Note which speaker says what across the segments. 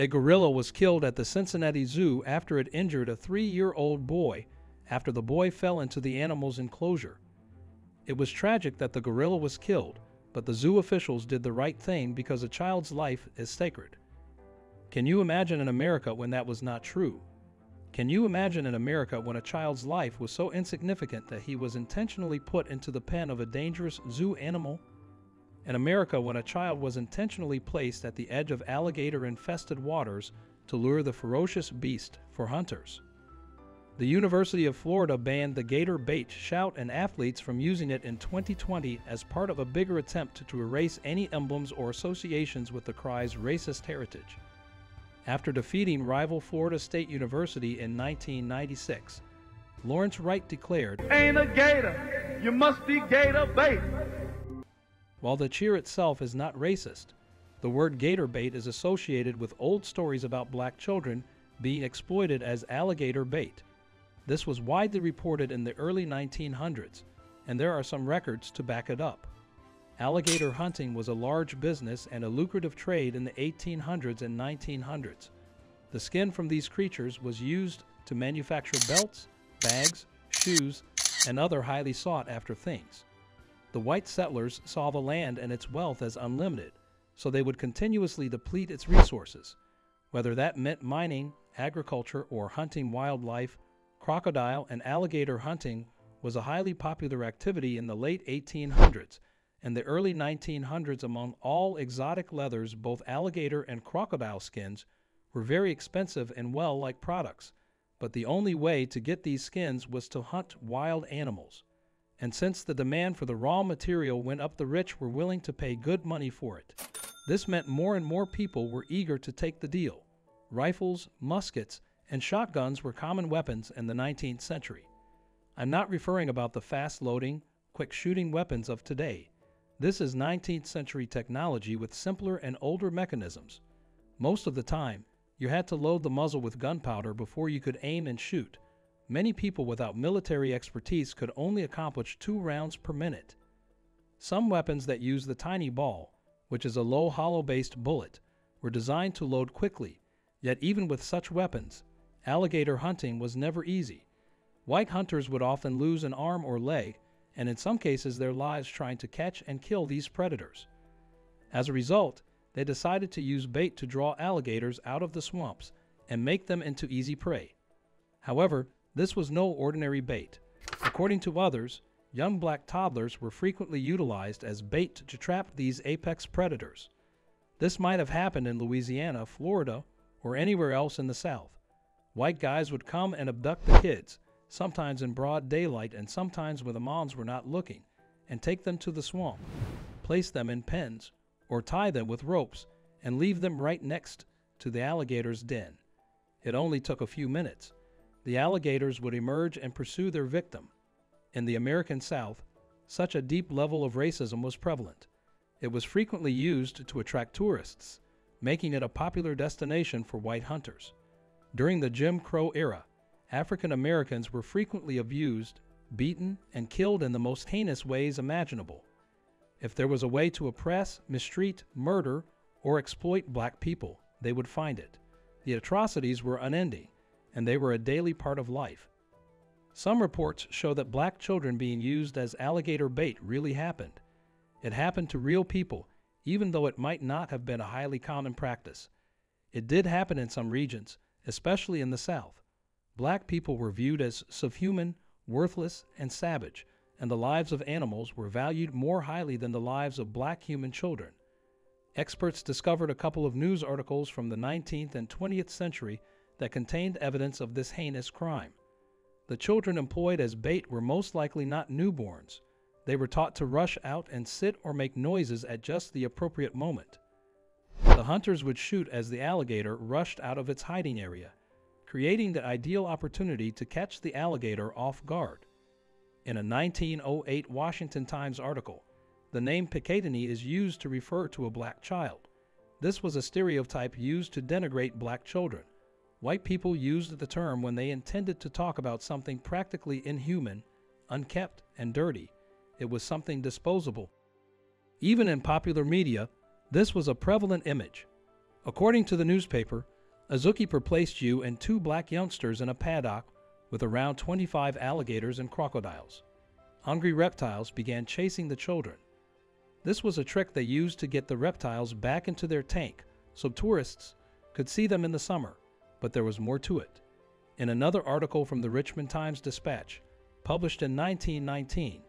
Speaker 1: A gorilla was killed at the Cincinnati Zoo after it injured a three year old boy after the boy fell into the animal's enclosure. It was tragic that the gorilla was killed, but the zoo officials did the right thing because a child's life is sacred. Can you imagine an America when that was not true? Can you imagine an America when a child's life was so insignificant that he was intentionally put into the pen of a dangerous zoo animal? In America when a child was intentionally placed at the edge of alligator infested waters to lure the ferocious beast for hunters? The University of Florida banned the gator bait shout and athletes from using it in 2020 as part of a bigger attempt to erase any emblems or associations with the cry's racist heritage. After defeating rival Florida State University in 1996, Lawrence Wright declared,
Speaker 2: Ain't a gator, you must be gator bait.
Speaker 1: While the cheer itself is not racist, the word gator bait is associated with old stories about black children being exploited as alligator bait. This was widely reported in the early 1900s, and there are some records to back it up. Alligator hunting was a large business and a lucrative trade in the 1800s and 1900s. The skin from these creatures was used to manufacture belts, bags, shoes, and other highly sought after things. The white settlers saw the land and its wealth as unlimited, so they would continuously deplete its resources, whether that meant mining, agriculture, or hunting wildlife crocodile and alligator hunting was a highly popular activity in the late 1800s and the early 1900s among all exotic leathers both alligator and crocodile skins were very expensive and well like products. But the only way to get these skins was to hunt wild animals and since the demand for the raw material went up the rich were willing to pay good money for it this meant more and more people were eager to take the deal rifles muskets and shotguns were common weapons in the 19th century. I'm not referring about the fast loading, quick shooting weapons of today. This is 19th century technology with simpler and older mechanisms. Most of the time, you had to load the muzzle with gunpowder before you could aim and shoot. Many people without military expertise could only accomplish two rounds per minute. Some weapons that use the Minié ball, which is a low hollow based bullet, were designed to load quickly, yet, even with such weapons, alligator hunting was never easy. White hunters would often lose an arm or leg, and in some cases their lives trying to catch and kill these predators. As a result, they decided to use bait to draw alligators out of the swamps and make them into easy prey. However, this was no ordinary bait. According to others, young black toddlers were frequently utilized as bait to trap these apex predators. This might have happened in Louisiana, Florida, or anywhere else in the South. White guys would come and abduct the kids, sometimes in broad daylight and sometimes when the moms were not looking, and take them to the swamp, place them in pens, or tie them with ropes, and leave them right next to the alligator's den. It only took a few minutes. The alligators would emerge and pursue their victim. In the American South, such a deep level of racism was prevalent. It was frequently used to attract tourists, making it a popular destination for white hunters. During the Jim Crow era, African Americans were frequently abused, beaten, and killed in the most heinous ways imaginable. If there was a way to oppress, mistreat, murder, or exploit black people, they would find it. The atrocities were unending, and they were a daily part of life. Some reports show that black children being used as alligator bait really happened. It happened to real people, even though it might not have been a highly common practice. It did happen in some regions, especially in the South. Black people were viewed as subhuman, worthless, and savage, and the lives of animals were valued more highly than the lives of black human children. Experts discovered a couple of news articles from the 19th and 20th century that contained evidence of this heinous crime. The children employed as bait were most likely not newborns. They were taught to rush out and sit or make noises at just the appropriate moment. The hunters would shoot as the alligator rushed out of its hiding area, creating the ideal opportunity to catch the alligator off guard. In a 1908 Washington Times article, the name pickaninny is used to refer to a black child. This was a stereotype used to denigrate black children. White people used the term when they intended to talk about something practically inhuman, unkept, and dirty. It was something disposable. Even in popular media, this was a prevalent image. According to the newspaper, a zookeeper placed you and two black youngsters in a paddock with around 25 alligators and crocodiles. Hungry reptiles began chasing the children. This was a trick they used to get the reptiles back into their tank so tourists could see them in the summer, but there was more to it. In another article from the Richmond Times Dispatch, published in 1919,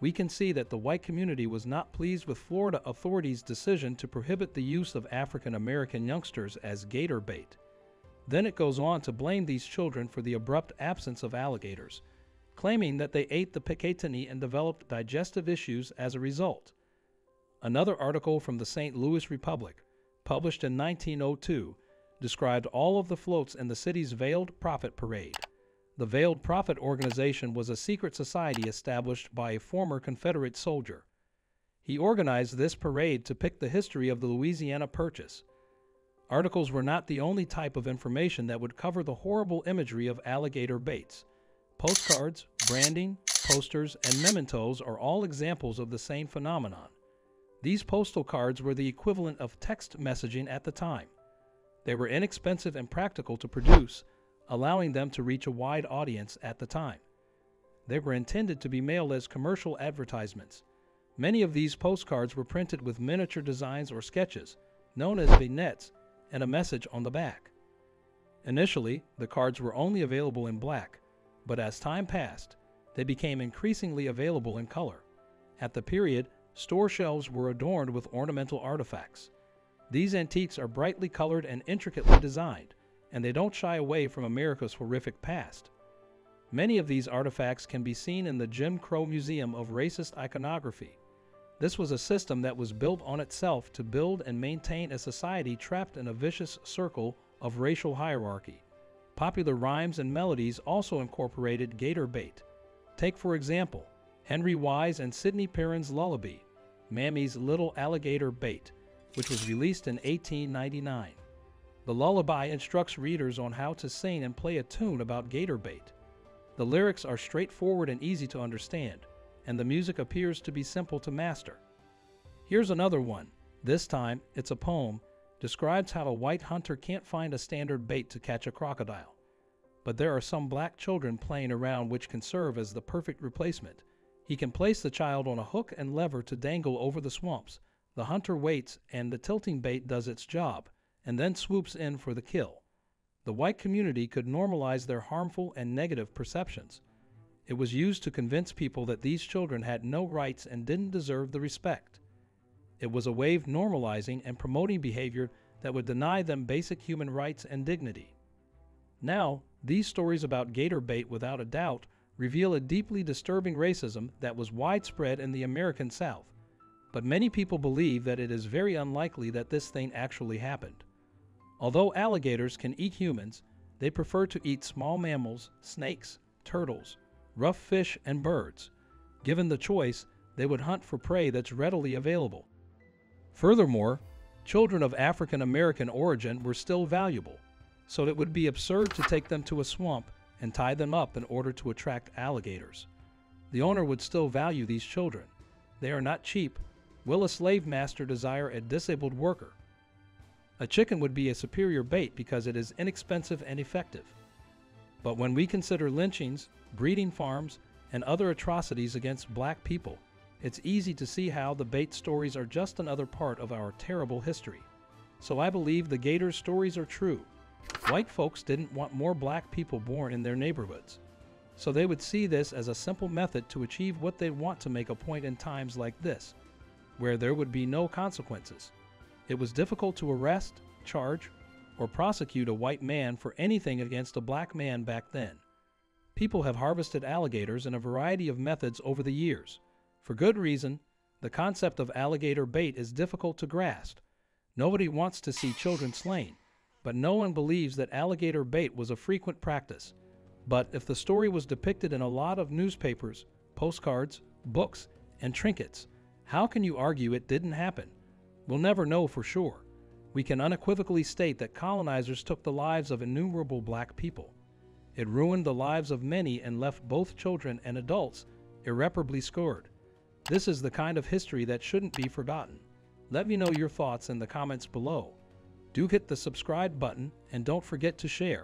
Speaker 1: we can see that the white community was not pleased with Florida authorities' decision to prohibit the use of African American youngsters as gator bait. Then it goes on to blame these children for the abrupt absence of alligators, claiming that they ate the pickaninny and developed digestive issues as a result. Another article from the St. Louis Republic, published in 1902, described all of the floats in the city's Veiled Prophet Parade. The Veiled Prophet organization was a secret society established by a former Confederate soldier. He organized this parade to pick the history of the Louisiana Purchase. Articles were not the only type of information that would cover the horrible imagery of alligator baits. Postcards, branding, posters, and mementos are all examples of the same phenomenon. These postal cards were the equivalent of text messaging at the time. They were inexpensive and practical to produce allowing them to reach a wide audience at the time. They were intended to be mailed as commercial advertisements. Many of these postcards were printed with miniature designs or sketches, known as vignettes, and a message on the back. Initially, the cards were only available in black, but as time passed, they became increasingly available in color. At the period, store shelves were adorned with ornamental artifacts. These antiques are brightly colored and intricately designed, and they don't shy away from America's horrific past. Many of these artifacts can be seen in the Jim Crow Museum of Racist Iconography. This was a system that was built on itself to build and maintain a society trapped in a vicious circle of racial hierarchy. Popular rhymes and melodies also incorporated gator bait. Take, for example, Henry Wise and Sidney Perrin's lullaby, Mammy's Little Alligator Bait, which was released in 1899. The lullaby instructs readers on how to sing and play a tune about gator bait. The lyrics are straightforward and easy to understand, and the music appears to be simple to master. Here's another one. This time, it's a poem, describes how a white hunter can't find a standard bait to catch a crocodile. But there are some black children playing around which can serve as the perfect replacement. He can place the child on a hook and lever to dangle over the swamps. The hunter waits, and the tilting bait does its job and then swoops in for the kill. The white community could normalize their harmful and negative perceptions. It was used to convince people that these children had no rights and didn't deserve the respect. It was a way of normalizing and promoting behavior that would deny them basic human rights and dignity. Now, these stories about gator bait without a doubt reveal a deeply disturbing racism that was widespread in the American South, but many people believe that it is very unlikely that this thing actually happened. Although alligators can eat humans, they prefer to eat small mammals, snakes, turtles, rough fish, and birds. Given the choice, they would hunt for prey that's readily available. Furthermore, children of African American origin were still valuable, so it would be absurd to take them to a swamp and tie them up in order to attract alligators. The owner would still value these children. They are not cheap. Will a slave master desire a disabled worker? A chicken would be a superior bait because it is inexpensive and effective. But when we consider lynchings, breeding farms, and other atrocities against black people, it's easy to see how the bait stories are just another part of our terrible history. So I believe the Gators stories are true. White folks didn't want more black people born in their neighborhoods. So they would see this as a simple method to achieve what they want to make a point in times like this, where there would be no consequences. It was difficult to arrest, charge, or prosecute a white man for anything against a black man back then. People have harvested alligators in a variety of methods over the years. For good reason, the concept of alligator bait is difficult to grasp. Nobody wants to see children slain, but no one believes that alligator bait was a frequent practice. But if the story was depicted in a lot of newspapers, postcards, books, and trinkets, how can you argue it didn't happen? We'll never know for sure. We can unequivocally state that colonizers took the lives of innumerable black people. It ruined the lives of many and left both children and adults irreparably scarred. This is the kind of history that shouldn't be forgotten. Let me know your thoughts in the comments below. Do hit the subscribe button and don't forget to share.